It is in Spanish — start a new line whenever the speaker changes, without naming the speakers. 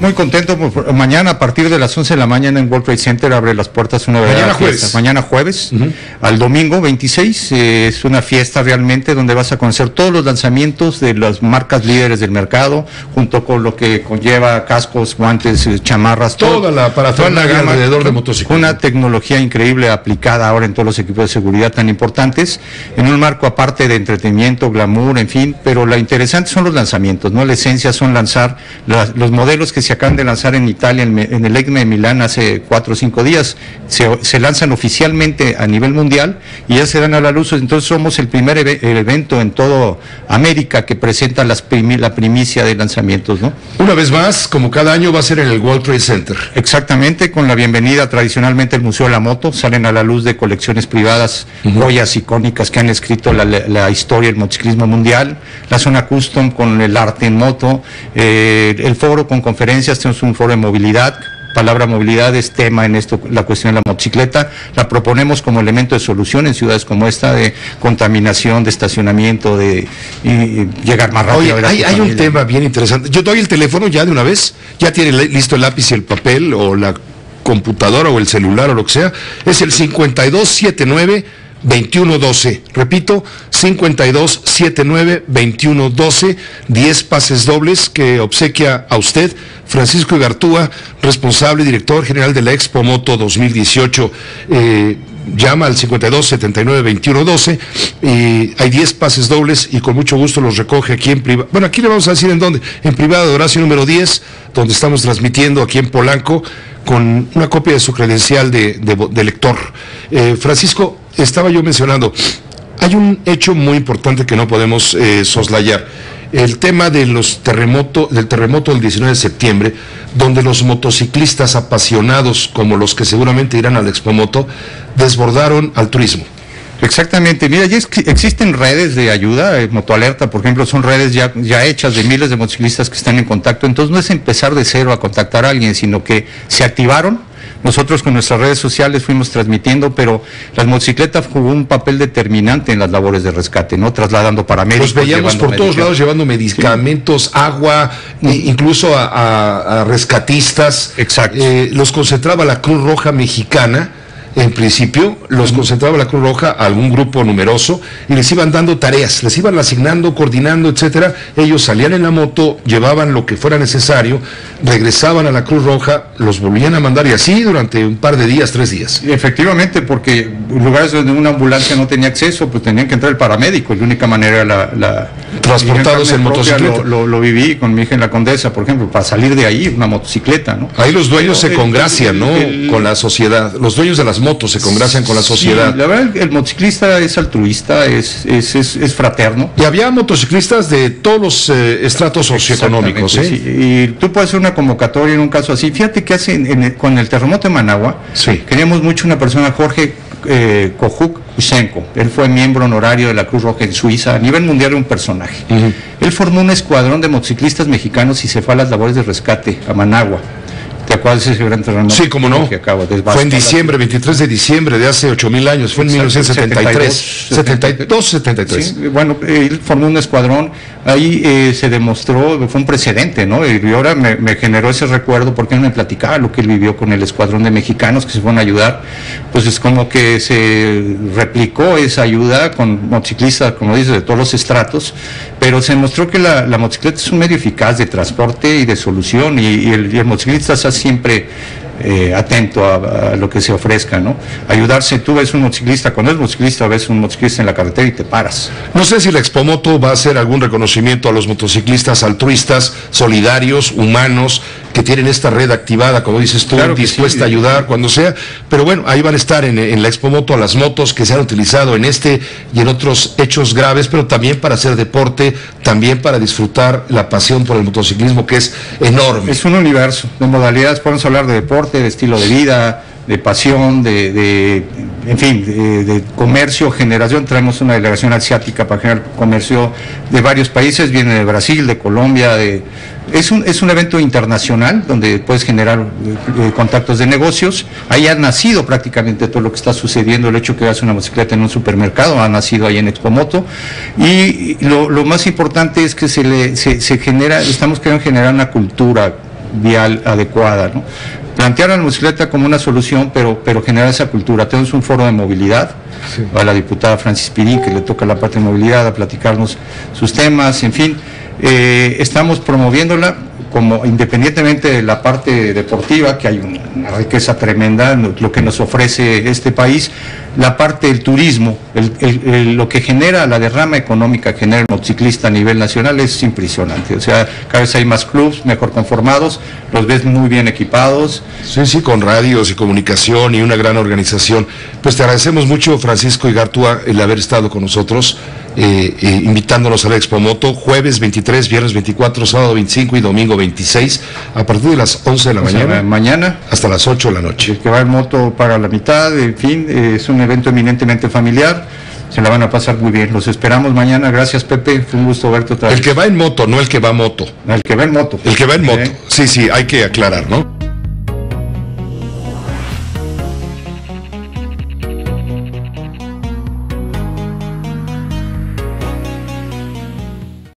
Muy contento. mañana a partir de las 11 de la mañana en World Trade Center abre las puertas una
Mañana
verdadera
jueves.
Mañana jueves. Al domingo 26 eh, es una fiesta realmente donde vas a conocer todos los lanzamientos de las marcas líderes del mercado, junto con lo que conlleva cascos, guantes, eh, chamarras, todo-
Toda la parafernalia
gama,
alrededor de motociclismo.
Una tecnología increíble aplicada ahora en todos los equipos de seguridad tan importantes, en un marco aparte de entretenimiento, glamour, en fin, pero lo interesante son los lanzamientos, ¿no? La esencia son lanzar las- los modelos que se acaban de lanzar en Italia, en, el ECME de Milán hace cuatro o cinco días, se, se lanzan oficialmente a nivel mundial y ya se dan a la luz, entonces somos el primer eve- el evento en todo América que presenta las primi- la primicia de lanzamientos, ¿no?
Una vez más, como cada año, va a ser en el World Trade Center.
Exactamente, con la bienvenida tradicionalmente al Museo de la Moto, salen a la luz de colecciones privadas, joyas icónicas que han escrito la, la historia del motociclismo mundial, la zona custom con el arte en moto, eh, el foro con conferencias, tenemos un foro de movilidad, palabra movilidad es tema en esto, la cuestión de la motocicleta, la proponemos como elemento de solución en ciudades como esta de contaminación, de estacionamiento, de y- llegar más rápido.
Oye,
a
hay, hay un tema bien interesante. Yo doy el teléfono ya de una vez, ya tiene li- listo el lápiz y el papel o la computadora o el celular o lo que sea. Es el 5279 2112. Repito, 5279 2112. 10 pases dobles que obsequia a usted Francisco Igartúa, responsable director general de la Expo Moto 2018. Eh, llama al 52 79 21 12 y hay 10 pases dobles y con mucho gusto los recoge aquí en privado. Bueno, aquí le vamos a decir en dónde. En privado de Horacio número 10, donde estamos transmitiendo aquí en Polanco con una copia de su credencial de, de de lector. Eh, Francisco, estaba yo mencionando, hay un hecho muy importante que no podemos eh, soslayar. El tema de los terremoto, del terremoto del 19 de septiembre, donde los motociclistas apasionados, como los que seguramente irán al Expomoto, desbordaron al turismo.
Exactamente, mira, ya existen redes de ayuda, eh, Motoalerta, por ejemplo, son redes ya, ya hechas de miles de motociclistas que están en contacto, entonces no es empezar de cero a contactar a alguien, sino que se activaron, nosotros con nuestras redes sociales fuimos transmitiendo, pero las motocicletas jugó un papel determinante en las labores de rescate, ¿no? Trasladando paramédicos.
Los veíamos por todos lados llevando medicamentos, agua, e incluso a, a- a rescatistas.
Exacto.
Eh, los concentraba la Cruz Roja Mexicana. En principio, los concentraba la Cruz Roja a algún grupo numeroso y les iban dando tareas, les iban asignando, coordinando, etcétera. Ellos salían en la moto, llevaban lo que fuera necesario, regresaban a la Cruz Roja, los volvían a mandar y así durante un par de días, tres días.
Efectivamente, porque lugares donde una ambulancia no tenía acceso, pues tenían que entrar el paramédico, la única manera era la... la
Transportados en motocicleta.
Lo, lo- lo viví con mi hija en la Condesa, por ejemplo, para salir de ahí, una motocicleta, ¿no?
Ahí los dueños
Pero
se
el-
congracian, ¿no?
el-
Con la sociedad. Los dueños de las motos se congracian con la sociedad.
Sí, la verdad, el motociclista es altruista, es, es, es, es fraterno.
Y había motociclistas de todos los eh, estratos socioeconómicos, ¿eh?
Sí. Y tú puedes hacer una convocatoria en un caso así. Fíjate que hace en- en el- con el terremoto de Managua,
Sí.
queríamos mucho una persona, Jorge eh, Kojuk Kusenko. Él fue miembro honorario de la Cruz Roja en Suiza. A nivel mundial un personaje. Él formó un escuadrón de motociclistas mexicanos y se fue a las labores de rescate a Managua. ¿Te acuerdas de ese gran terremoto?
Sí, cómo no.
Que acaba de
Fue en diciembre, 23 de diciembre de hace 8000 años, fue en
Exacto,
1973. 72, 73.
Sí, bueno, él formó un escuadrón, ahí eh, se demostró, fue un precedente, ¿no? Y ahora me, me generó ese recuerdo porque él me platicaba lo que él vivió con el escuadrón de mexicanos que se fueron a ayudar. Pues es como que se replicó esa ayuda con motociclistas, como dice, de todos los estratos, pero se demostró que la, la motocicleta es un medio eficaz de transporte y de solución y, y el, y el motociclista está siempre eh, atento a, lo que se ofrezca, ¿no? Ayudarse, tú ves un motociclista, cuando es motociclista, ves un motociclista en la carretera y te paras.
No sé si la Expomoto va a hacer algún reconocimiento a los motociclistas altruistas, solidarios, humanos, que tienen esta red activada, como dices tú,
Claro
dispuesta
sí.
a ayudar cuando sea. Pero bueno, ahí van a estar en, en la Expomoto a las motos que se han utilizado en este y en otros hechos graves, pero también para hacer deporte, también para disfrutar la pasión por el motociclismo, que es enorme.
Es un universo de modalidades, podemos hablar de deporte, de estilo de vida, de pasión, de, de, en fin, de, comercio, generación. Traemos una delegación asiática para generar comercio de varios países, viene de Brasil, de Colombia, de... Es un, es un evento internacional donde puedes generar eh, eh, contactos de negocios. Ahí ha nacido prácticamente todo lo que está sucediendo, el hecho que hagas una motocicleta en un supermercado, ha nacido ahí en Expomoto. Y lo, lo más importante es que se, le, se, se genera, estamos queriendo generar una cultura vial adecuada. ¿no? Plantear a la motocicleta como una solución, pero, pero generar esa cultura. Tenemos un foro de movilidad, a la diputada Francis Pirí, que le toca la parte de movilidad, a platicarnos sus temas, en fin. Eh, estamos promoviéndola como independientemente de la parte deportiva, que hay una riqueza tremenda, lo que nos ofrece este país, la parte del turismo, lo que genera la derrama económica que genera el motociclista a nivel nacional es impresionante. O sea, cada vez hay más clubs mejor conformados, los ves muy bien equipados.
Sí, sí, con radios y comunicación y una gran organización. Pues te agradecemos mucho, Francisco Igartúa, el haber estado con nosotros. Eh, eh, invitándonos a la Expo Moto, jueves 23, viernes 24, sábado 25 y domingo 26, a partir de las 11 de la mañana.
mañana.
Hasta las 8 de la noche.
El que va en moto para la mitad, en fin, eh, es un evento eminentemente familiar. Se la van a pasar muy bien. Los esperamos mañana. Gracias, Pepe. Fue un gusto verte otra vez.
El que va en moto, no el que va moto.
El que va en moto.
El que va en moto. Sí, sí, hay que aclarar, ¿no?